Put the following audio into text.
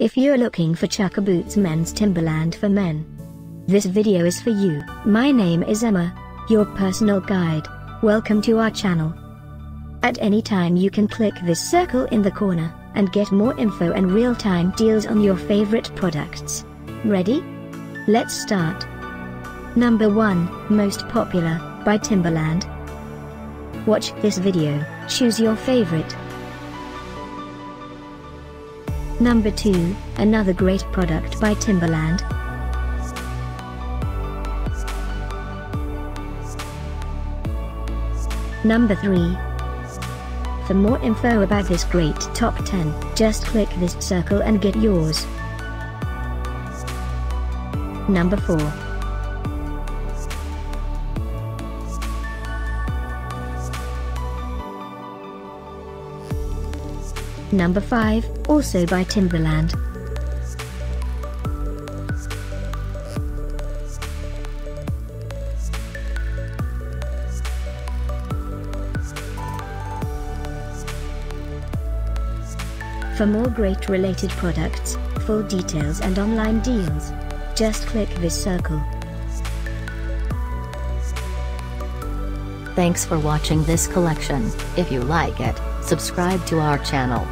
If you're looking for Chukka Boots Men's Timberland for Men, this video is for you. My name is Emma, your personal guide. Welcome to our channel. At any time you can click this circle in the corner, and get more info and real-time deals on your favorite products. Ready? Let's start. Number 1, Most Popular, by Timberland. Watch this video, choose your favorite. Number 2, another great product by Timberland. Number 3. For more info about this great top 10, just click this circle and get yours. Number 4. Number 5, also by Timberland. For more great related products, full details and online deals, just click this circle. Thanks for watching this collection. If you like it, subscribe to our channel.